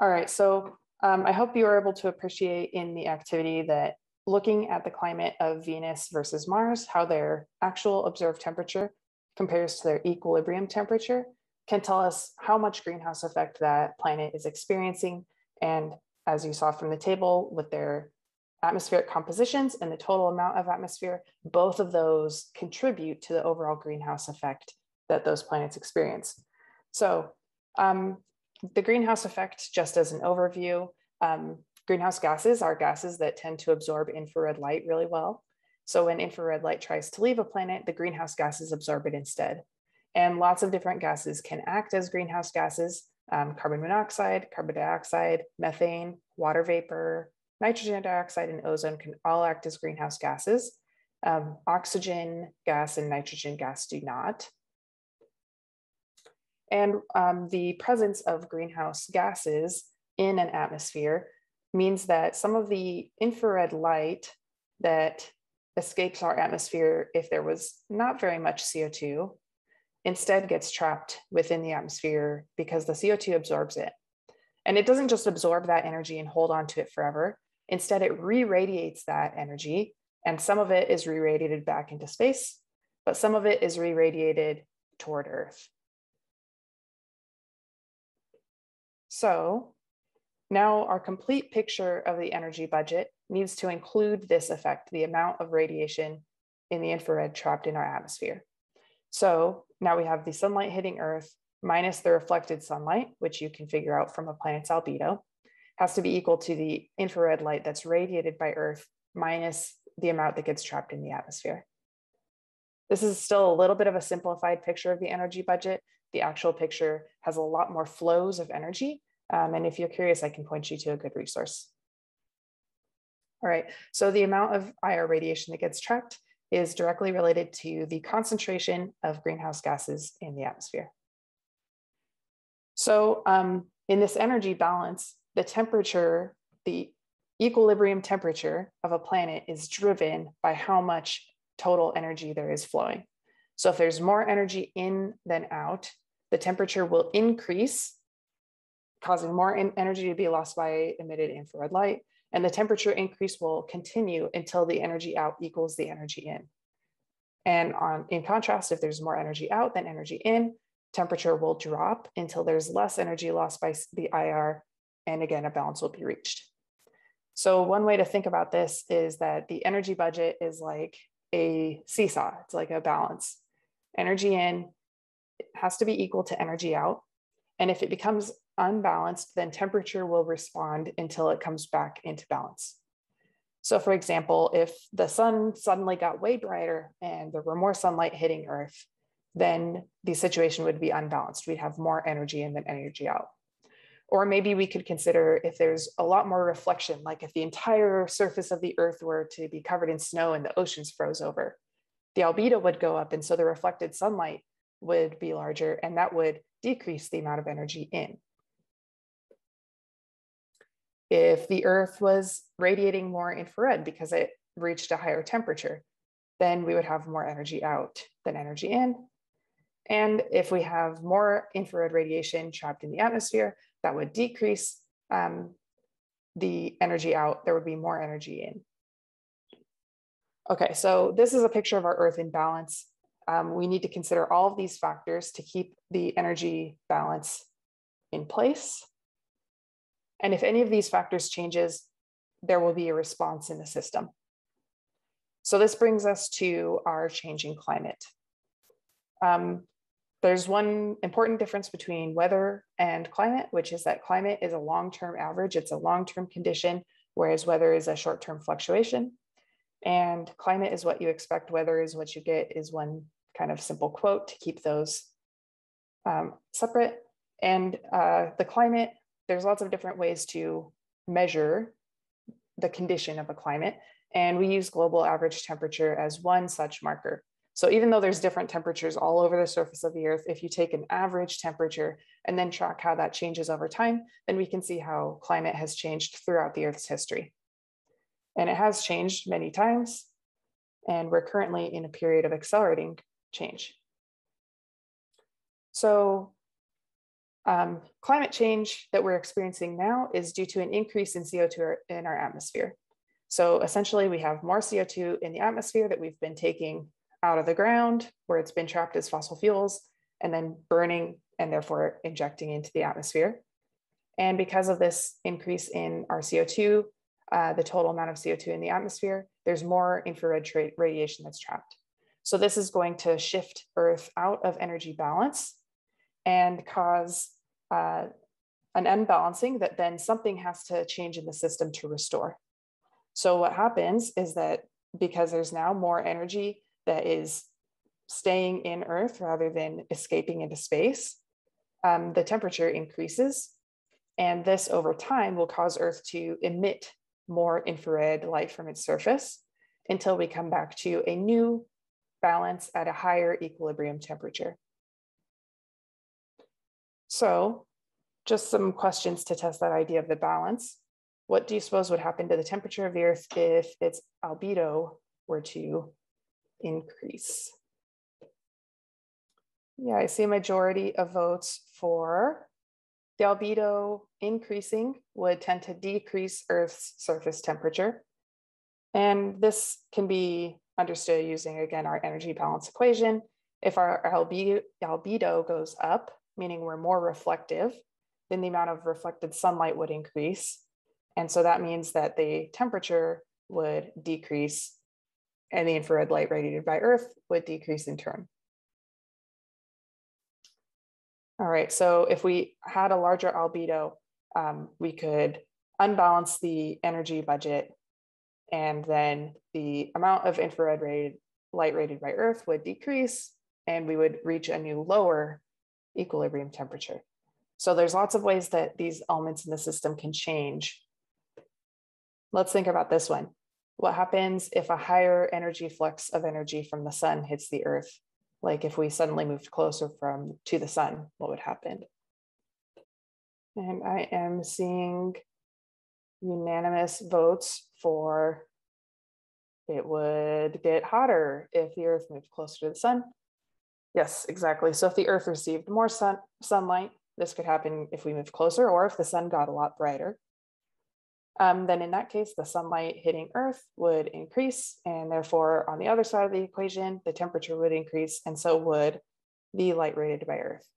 All right, so um, I hope you were able to appreciate in the activity that looking at the climate of Venus versus Mars, how their actual observed temperature compares to their equilibrium temperature can tell us how much greenhouse effect that planet is experiencing. And as you saw from the table with their atmospheric compositions and the total amount of atmosphere, both of those contribute to the overall greenhouse effect that those planets experience. So um, the greenhouse effect, just as an overview, um, greenhouse gases are gases that tend to absorb infrared light really well. So when infrared light tries to leave a planet, the greenhouse gases absorb it instead. And lots of different gases can act as greenhouse gases, um, carbon monoxide, carbon dioxide, methane, water vapor, nitrogen dioxide, and ozone can all act as greenhouse gases. Um, oxygen gas and nitrogen gas do not. And um, the presence of greenhouse gases in an atmosphere means that some of the infrared light that escapes our atmosphere if there was not very much CO2 instead gets trapped within the atmosphere because the CO2 absorbs it. And it doesn't just absorb that energy and hold on to it forever. Instead, it re radiates that energy, and some of it is re radiated back into space, but some of it is re radiated toward Earth. So now our complete picture of the energy budget needs to include this effect, the amount of radiation in the infrared trapped in our atmosphere. So now we have the sunlight hitting Earth minus the reflected sunlight, which you can figure out from a planet's albedo, has to be equal to the infrared light that's radiated by Earth minus the amount that gets trapped in the atmosphere. This is still a little bit of a simplified picture of the energy budget. The actual picture has a lot more flows of energy. Um, and if you're curious, I can point you to a good resource. All right, so the amount of IR radiation that gets trapped is directly related to the concentration of greenhouse gases in the atmosphere. So um, in this energy balance, the temperature, the equilibrium temperature of a planet is driven by how much total energy there is flowing. So if there's more energy in than out, the temperature will increase, causing more energy to be lost by emitted infrared light. And the temperature increase will continue until the energy out equals the energy in. And on, in contrast, if there's more energy out than energy in, temperature will drop until there's less energy lost by the IR. And again, a balance will be reached. So one way to think about this is that the energy budget is like a seesaw. It's like a balance. Energy in has to be equal to energy out. And if it becomes unbalanced, then temperature will respond until it comes back into balance. So for example, if the sun suddenly got way brighter and there were more sunlight hitting Earth, then the situation would be unbalanced. We'd have more energy in than energy out. Or maybe we could consider if there's a lot more reflection, like if the entire surface of the Earth were to be covered in snow and the oceans froze over, the albedo would go up. And so the reflected sunlight would be larger and that would decrease the amount of energy in. If the earth was radiating more infrared because it reached a higher temperature, then we would have more energy out than energy in. And if we have more infrared radiation trapped in the atmosphere, that would decrease um, the energy out, there would be more energy in. Okay, so this is a picture of our Earth in balance um, we need to consider all of these factors to keep the energy balance in place. And if any of these factors changes, there will be a response in the system. So this brings us to our changing climate. Um, there's one important difference between weather and climate, which is that climate is a long-term average. It's a long-term condition, whereas weather is a short-term fluctuation. And climate is what you expect, weather is what you get, is one kind of simple quote to keep those um, separate. And uh, the climate, there's lots of different ways to measure the condition of a climate. And we use global average temperature as one such marker. So even though there's different temperatures all over the surface of the earth, if you take an average temperature and then track how that changes over time, then we can see how climate has changed throughout the earth's history. And it has changed many times. And we're currently in a period of accelerating change. So Um, climate change that we're experiencing now is due to an increase in CO2 in our atmosphere. So essentially we have more CO2 in the atmosphere that we've been taking out of the ground where it's been trapped as fossil fuels and then burning and therefore injecting into the atmosphere. And because of this increase in our CO2, uh, the total amount of CO2 in the atmosphere, there's more infrared radiation that's trapped. So this is going to shift Earth out of energy balance and cause uh, an unbalancing that then something has to change in the system to restore. So what happens is that because there's now more energy that is staying in Earth rather than escaping into space, um, the temperature increases. And this over time will cause Earth to emit more infrared light from its surface until we come back to a new balance at a higher equilibrium temperature. So just some questions to test that idea of the balance. What do you suppose would happen to the temperature of the Earth if its albedo were to increase? Yeah, I see a majority of votes for the albedo increasing would tend to decrease Earth's surface temperature. And this can be understood using, again, our energy balance equation. If our albedo, albedo goes up, meaning we're more reflective, then the amount of reflected sunlight would increase. And so that means that the temperature would decrease and the infrared light radiated by Earth would decrease in turn. All right, so if we had a larger albedo, um, we could unbalance the energy budget and then the amount of infrared rated, light rated by Earth would decrease and we would reach a new lower equilibrium temperature. So there's lots of ways that these elements in the system can change. Let's think about this one. What happens if a higher energy flux of energy from the sun hits the earth? Like if we suddenly moved closer from to the sun, what would happen? And I am seeing unanimous votes for it would get hotter if the earth moved closer to the sun. Yes, exactly. So if the earth received more sun, sunlight, this could happen if we move closer or if the sun got a lot brighter. Um, then in that case, the sunlight hitting Earth would increase, and therefore on the other side of the equation, the temperature would increase, and so would the light radiated by Earth.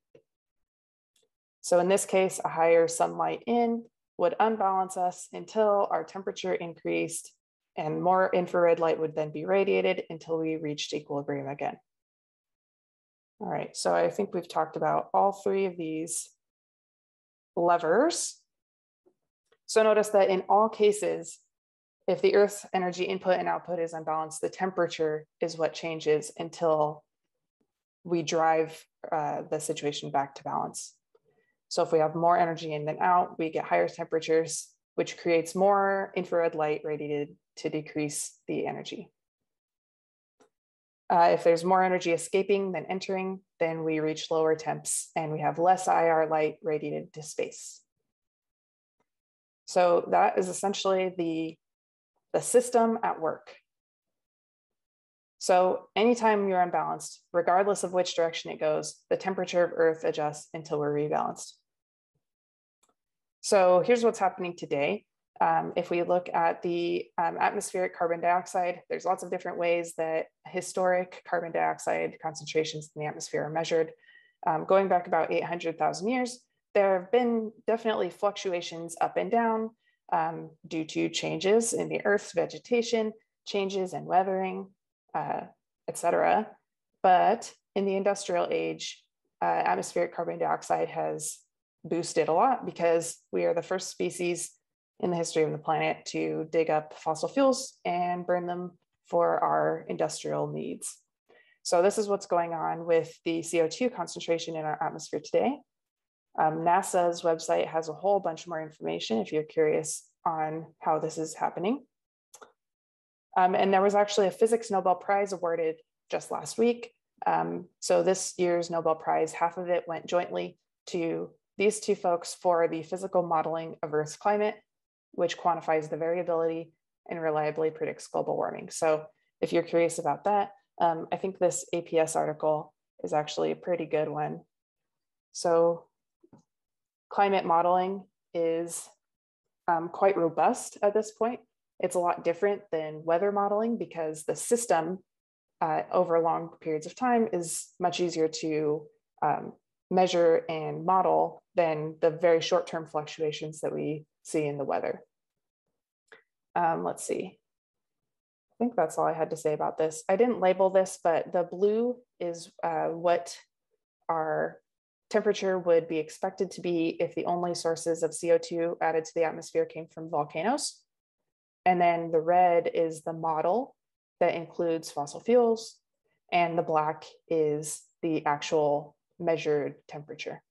So in this case, a higher sunlight in would unbalance us until our temperature increased and more infrared light would then be radiated until we reached equilibrium again. All right, so I think we've talked about all three of these levers. So notice that in all cases, if the Earth's energy input and output is unbalanced, the temperature is what changes until we drive uh, the situation back to balance. So if we have more energy in than out, we get higher temperatures, which creates more infrared light radiated to decrease the energy. Uh, if there's more energy escaping than entering, then we reach lower temps and we have less IR light radiated to space. So that is essentially the, the system at work. So anytime you're unbalanced, regardless of which direction it goes, the temperature of Earth adjusts until we're rebalanced. So here's what's happening today. Um, if we look at the um, atmospheric carbon dioxide, there's lots of different ways that historic carbon dioxide concentrations in the atmosphere are measured. Um, going back about 800,000 years, there have been definitely fluctuations up and down um, due to changes in the Earth's vegetation, changes in weathering, uh, etc. But in the industrial age, uh, atmospheric carbon dioxide has boosted a lot because we are the first species in the history of the planet to dig up fossil fuels and burn them for our industrial needs. So this is what's going on with the CO2 concentration in our atmosphere today. Um, NASA's website has a whole bunch more information if you're curious on how this is happening. Um, and there was actually a physics Nobel Prize awarded just last week. Um, so this year's Nobel Prize, half of it went jointly to these two folks for the physical modeling of Earth's climate which quantifies the variability and reliably predicts global warming. So if you're curious about that, um, I think this APS article is actually a pretty good one. So climate modeling is um, quite robust at this point. It's a lot different than weather modeling because the system uh, over long periods of time is much easier to um, measure and model than the very short-term fluctuations that we see in the weather. Um, let's see. I think that's all I had to say about this. I didn't label this, but the blue is uh, what our temperature would be expected to be if the only sources of CO2 added to the atmosphere came from volcanoes. And then the red is the model that includes fossil fuels, and the black is the actual measured temperature.